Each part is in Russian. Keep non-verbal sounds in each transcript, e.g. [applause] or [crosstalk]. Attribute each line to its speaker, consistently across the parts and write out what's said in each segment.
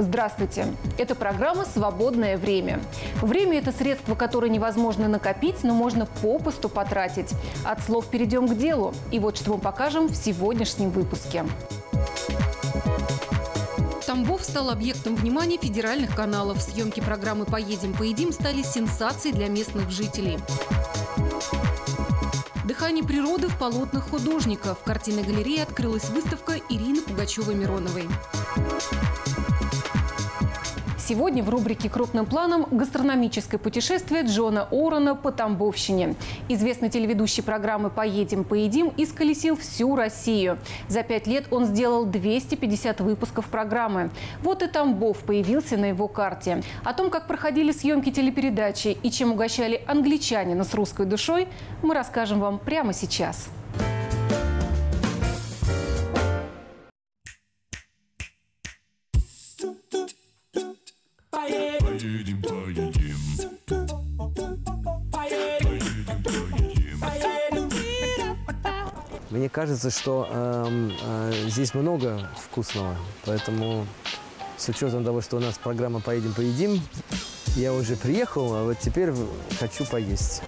Speaker 1: Здравствуйте! Это программа «Свободное время». Время – это средство, которое невозможно накопить, но можно попусту потратить. От слов перейдем к делу. И вот что мы покажем в сегодняшнем выпуске. Тамбов стал объектом внимания федеральных каналов. Съемки программы «Поедем, поедим» стали сенсацией для местных жителей. Дыхание природы в полотнах художников. В картинной галерее открылась выставка Ирины Пугачевой-Мироновой. Сегодня в рубрике «Крупным планом» гастрономическое путешествие Джона Орона по Тамбовщине. Известный телеведущий программы «Поедем, поедим» исколесил всю Россию. За пять лет он сделал 250 выпусков программы. Вот и Тамбов появился на его карте. О том, как проходили съемки телепередачи и чем угощали англичанина с русской душой, мы расскажем вам прямо сейчас.
Speaker 2: Мне кажется, что эм, э, здесь много вкусного, поэтому с учетом того, что у нас программа «Поедем, поедим», я уже приехал, а вот теперь хочу поесть.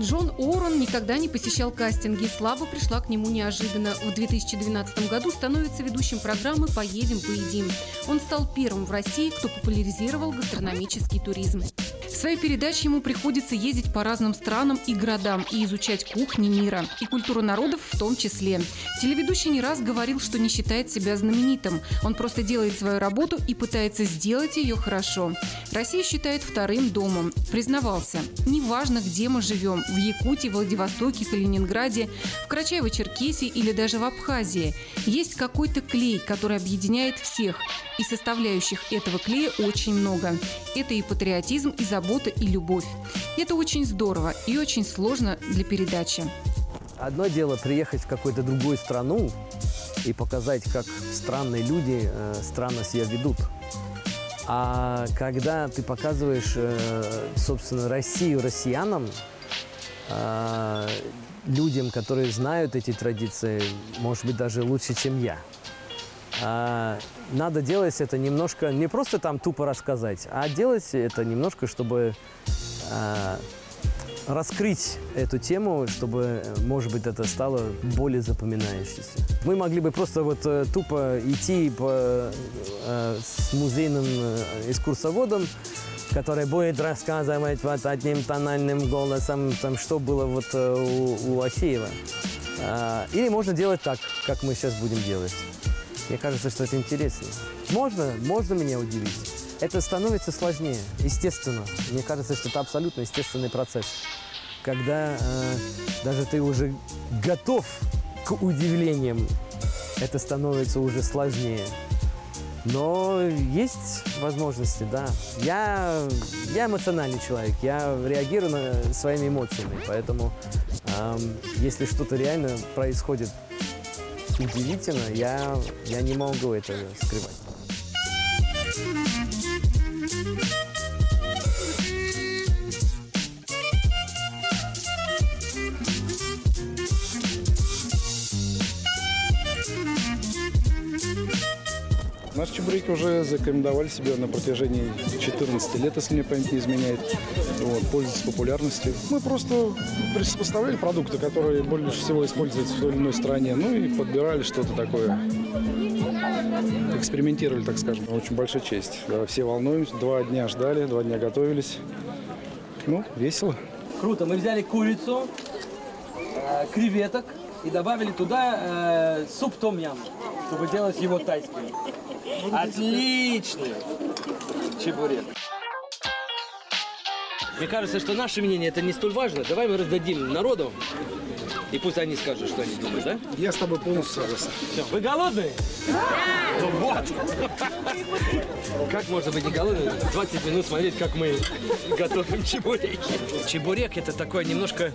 Speaker 1: Джон Орон никогда не посещал кастинги. Слава пришла к нему неожиданно. В 2012 году становится ведущим программы «Поедем, поедим». Он стал первым в России, кто популяризировал гастрономический туризм. Своей передаче ему приходится ездить по разным странам и городам и изучать кухни мира, и культуру народов в том числе. Телеведущий не раз говорил, что не считает себя знаменитым. Он просто делает свою работу и пытается сделать ее хорошо. Россия считает вторым домом. Признавался, неважно, где мы живем, в Якутии, Владивостоке, Калининграде, в Карачаево-Черкесии или даже в Абхазии. Есть какой-то клей, который объединяет всех. И составляющих этого клея очень много. Это и патриотизм, и забота, и любовь. Это очень здорово и очень сложно для передачи.
Speaker 2: Одно дело приехать в какую-то другую страну и показать, как странные люди э, странно себя ведут. А когда ты показываешь, э, собственно, Россию россиянам, э, людям, которые знают эти традиции, может быть, даже лучше, чем я. А, надо делать это немножко, не просто там тупо рассказать, а делать это немножко, чтобы а, раскрыть эту тему, чтобы, может быть, это стало более запоминающейся. Мы могли бы просто вот э, тупо идти по, э, с музейным э, экскурсоводом, который будет рассказывать вот одним тональным голосом, там, что было вот у, у Асеева. А, или можно делать так, как мы сейчас будем делать. Мне кажется, что это интересно. Можно, можно меня удивить. Это становится сложнее, естественно. Мне кажется, что это абсолютно естественный процесс. Когда э, даже ты уже готов к удивлениям, это становится уже сложнее. Но есть возможности, да. Я, я эмоциональный человек, я реагирую на своими эмоциями, поэтому эм, если что-то реально происходит удивительно, я, я не могу это скрывать.
Speaker 3: Чебуреки уже зарекомендовали себя на протяжении 14 лет, если мне память не изменяет. Вот, пользуются популярностью. Мы просто приспоставляли продукты, которые больше всего используются в той или иной стране, ну и подбирали что-то такое. Экспериментировали, так скажем. Очень большая честь. Все волнуемся, два дня ждали, два дня готовились. Ну, весело.
Speaker 4: Круто. Мы взяли курицу, э, креветок и добавили туда э, суп том-ям, чтобы делать его тайским. Отличный чебурек. Мне кажется, что наше мнение это не столь важно. Давай мы раздадим народу, и пусть они скажут, что они думают, да?
Speaker 3: Я с тобой полностью согласен.
Speaker 4: Все, вы голодные? Да! Ну вот! Как можно быть не голодным? 20 минут смотреть, как мы готовим чебуреки. Чебурек это такое немножко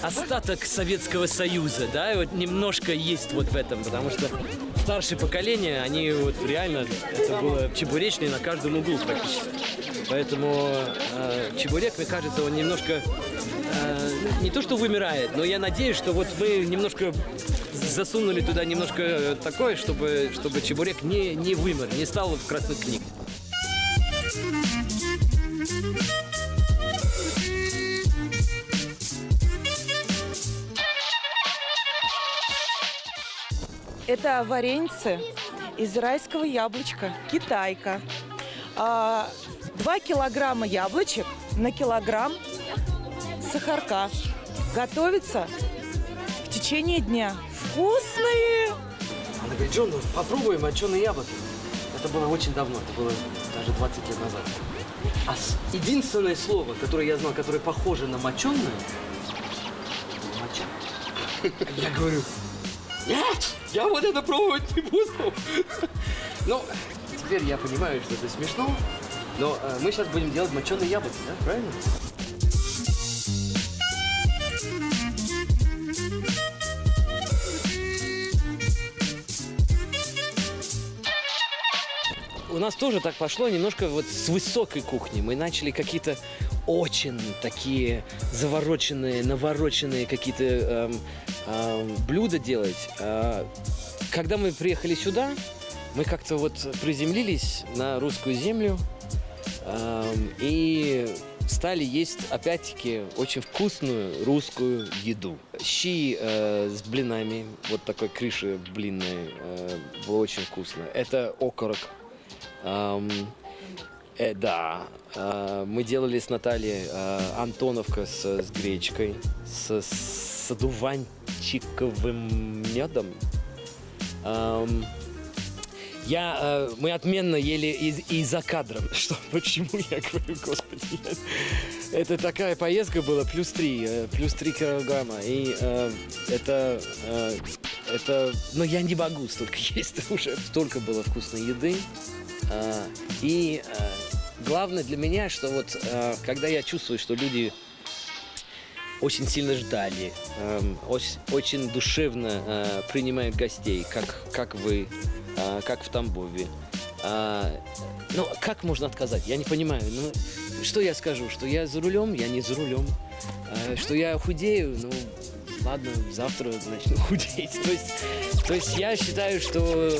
Speaker 4: остаток Советского Союза, да, и вот немножко есть вот в этом, потому что старшее поколение, они вот реально, это было чебуречные на каждом углу практически. Поэтому э, чебурек, мне кажется, он немножко э,
Speaker 2: не то что вымирает, но я надеюсь, что вот мы немножко засунули туда немножко такое, чтобы, чтобы чебурек не, не вымер, не стал в красных книг.
Speaker 5: Это вареньцы из райского яблочка, китайка. А, Два килограмма яблочек на килограмм сахарка. Готовится в течение дня. Вкусные!
Speaker 2: Она говорит, Джон, попробуем моченые яблоки. Это было очень давно, это было даже 20 лет назад. А единственное слово, которое я знал, которое похоже на моченое, моча. Я говорю, нет, я вот это пробовать не буду. Ну, теперь я понимаю, что это смешно, но э, мы сейчас будем делать моченые яблоки, да, правильно? У нас тоже так пошло немножко вот с высокой кухни. Мы начали какие-то очень такие завороченные, навороченные какие-то эм, эм, блюда делать. А когда мы приехали сюда, мы как-то вот приземлились на русскую землю и стали есть, опять-таки, очень вкусную русскую еду. Щи э, с блинами, вот такой крыши блинной, э, было очень вкусно. Это окорок. Ам, э, да, э, мы делали с Натальей э, Антоновка с, с гречкой, с, с одуванчиковым медом. Ам, я, э, мы отменно ели и, и за кадром. [laughs] Что, почему я говорю, господи, я- это такая поездка была, плюс три, э, плюс три килограмма. И э, это, э, это, но я не могу столько [laughs] есть уже. Столько было вкусной еды. А, И э, главное для меня, что вот э, когда я чувствую, что люди очень сильно ждали, эм, очень душевно э, принимают гостей, как, как вы, э, как в Тамбове. А, ну, как можно отказать? Я не понимаю. Ну, что я скажу? Что я за рулем? Я не за рулем. А, что я худею? Ну, ладно, завтра начну [laughs] худеть. То есть, то есть я считаю, что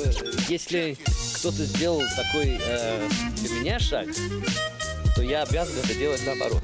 Speaker 2: если кто-то сделал такой э, для меня шаг, то я обязан это делать наоборот.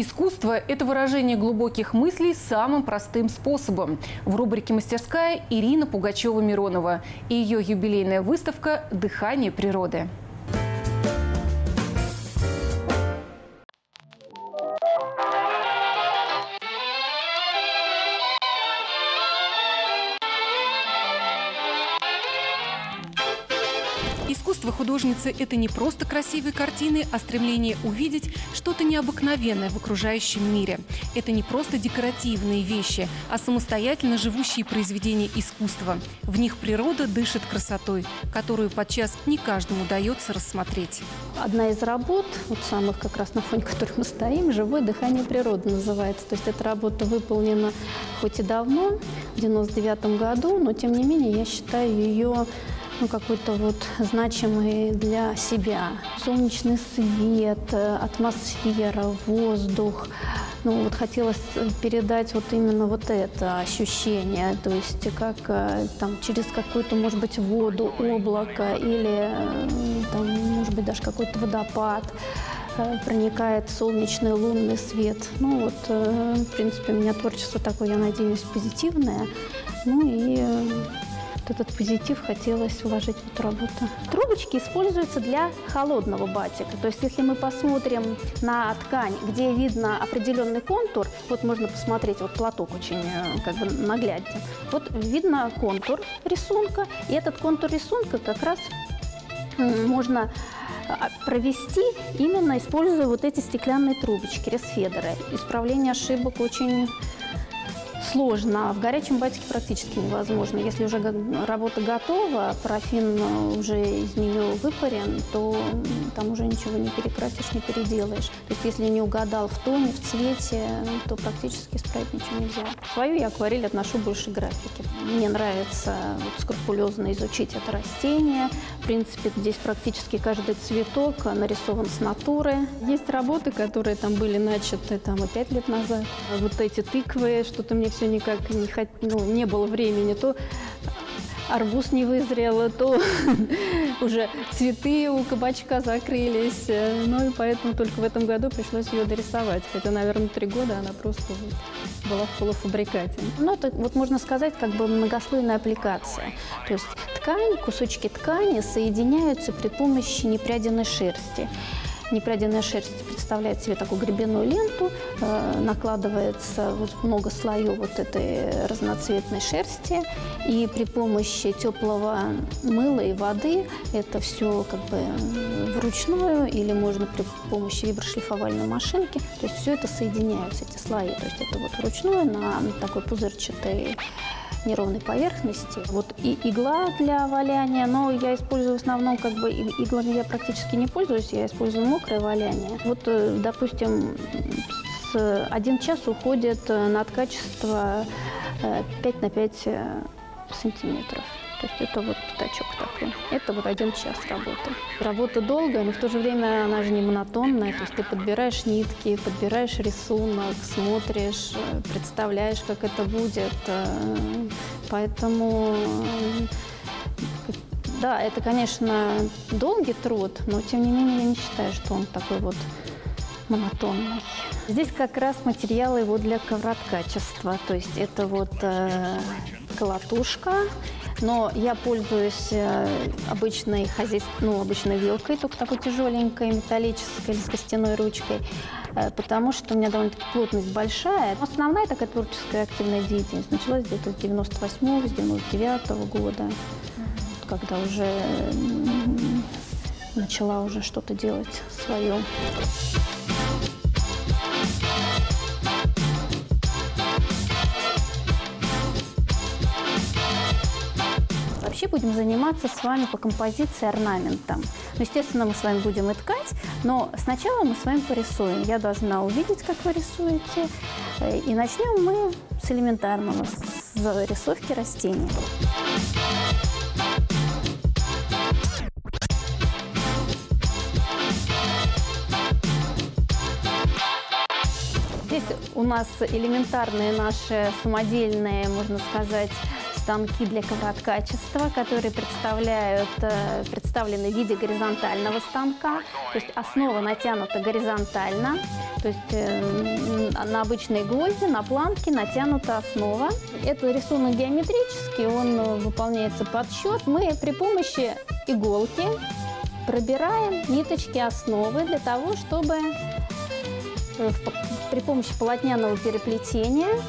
Speaker 1: Искусство – это выражение глубоких мыслей самым простым способом. В рубрике «Мастерская» Ирина Пугачева-Миронова и ее юбилейная выставка «Дыхание природы». Художницы – это не просто красивые картины, а стремление увидеть что-то необыкновенное в окружающем мире. Это не просто декоративные вещи, а самостоятельно живущие произведения искусства. В них природа дышит красотой, которую подчас не каждому удается рассмотреть.
Speaker 6: Одна из работ, вот самых как раз на фоне [laughs] которых мы стоим, «Живое дыхание природы» называется. То есть эта работа выполнена хоть и давно, в 99 году, но тем не менее я считаю ее ну, какой-то вот значимый для себя. Солнечный свет, э, атмосфера, воздух. Ну, вот хотелось передать вот именно вот это ощущение, то есть как э, там через какую-то, может быть, воду, облако или э, там, может быть, даже какой-то водопад проникает солнечный, лунный свет. Ну вот, в принципе, у меня творчество такое, я надеюсь, позитивное. Ну и этот позитив хотелось вложить в эту работу. Трубочки используются для холодного батика. То есть если мы посмотрим на ткань, где видно определенный контур, вот можно посмотреть, вот платок очень э, как бы нагляден. Вот видно контур рисунка, и этот контур рисунка как раз можно а, провести, именно используя вот эти стеклянные трубочки, ресфедеры. Исправление ошибок очень сложно. А в горячем батике практически невозможно. Если уже работа готова, парафин э, уже из нее выпарен, то там уже ничего не перекрасишь, не переделаешь. То есть если не угадал в тоне, в цвете, то практически исправить ничего нельзя. Свою я акварель отношу больше к графике. Мне нравится вот скрупулезно изучить это растение. В принципе, здесь практически каждый цветок нарисован с натуры. Есть работы, которые там были начаты там и пять лет назад. Вот эти тыквы, что-то мне все никак не, хот... ну, не было времени. То арбуз не вызрел, то [laughs] уже цветы у кабачка закрылись. Э, Ну и поэтому только в этом году пришлось ее дорисовать. Хотя, наверное, три года она просто вот была в полуфабрикате. Ну, это вот можно сказать, как бы многослойная аппликация. То есть ткань, кусочки ткани соединяются при помощи непряденной шерсти. Непряденная шерсть представляет себе такую гребенную ленту, э, накладывается вот много слоев вот этой разноцветной шерсти, и при помощи теплого мыла и воды это все как бы вручную или можно при помощи виброшлифовальной машинки, то есть все это соединяются, эти слои, то есть это вот вручную на такой пузырчатой неровной поверхности. Вот и игла для валяния, но я использую в основном как бы иглами я практически не пользуюсь, я использую мокрое валяние. Вот, э, допустим, один час уходит э, на ткачество э, 5 на 5 э, сантиметров. То есть это вот пятачок такой. Это вот один час работы. Работа долгая, но в то же время она же не монотонная. То есть ты подбираешь нитки, подбираешь рисунок, смотришь, э, представляешь, как это будет. э, Поэтому э, да, это, конечно, долгий труд, но тем не менее я не считаю, что он такой вот монотонный. Здесь как раз материалы его для ковроткачества. То есть это вот э, колотушка, но я пользуюсь э, обычной хозяйств... ну, обычной вилкой, только такой тяжеленькой, металлической или с костяной ручкой, э, потому что у меня довольно-таки плотность большая. Основная такая творческая активная деятельность началась где-то с 98 с 99 года, когда уже начала уже что-то делать свое. Вообще будем заниматься с вами по композиции орнаментом. Ну, естественно, мы с вами будем и ткать, но сначала мы с вами порисуем. Я должна увидеть, как вы рисуете. Э, И начнем мы с элементарного, с зарисовки растения. У нас элементарные наши самодельные, можно сказать, станки для ковроткачества, которые представляют, э, представлены в виде горизонтального станка. То есть основа натянута горизонтально, то есть э, на обычные гвозди, на планке натянута основа. Это рисунок геометрический, он выполняется под счет. Мы при помощи иголки пробираем ниточки основы для того, чтобы э, при помощи полотняного переплетения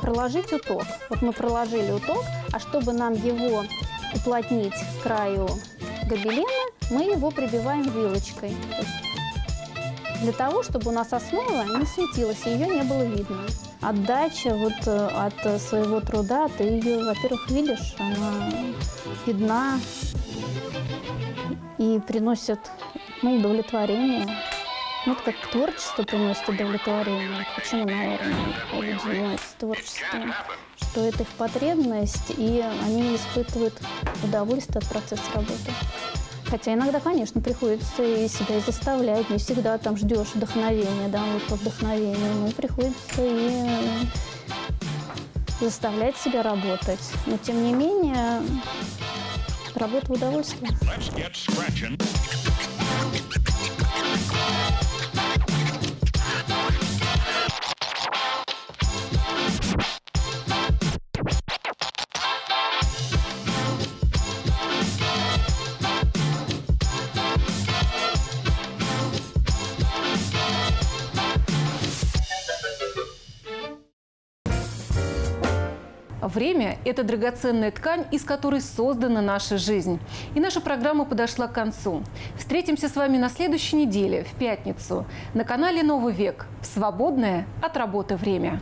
Speaker 6: проложить уток. Вот мы проложили уток, а чтобы нам его уплотнить к краю гобелена, мы его прибиваем вилочкой. Для того, чтобы у нас основа не светилась, и ее не было видно. Отдача вот э, от своего труда, ты ее, во-первых, видишь, она видна и приносит ну, удовлетворение. Ну, это как творчество приносит удовлетворение. Почему на уровне люди занимаются творчеством? Что это их потребность, и они испытывают удовольствие от процесса работы. Хотя иногда, конечно, приходится и себя и заставлять. Не всегда там ждешь вдохновения, да, вот по вдохновению. Но приходится и заставлять себя работать. Но, тем не менее, работа в удовольствие.
Speaker 1: Время – это драгоценная ткань, из которой создана наша жизнь. И наша программа подошла к концу. Встретимся с вами на следующей неделе, в пятницу, на канале «Новый век» в свободное от работы время.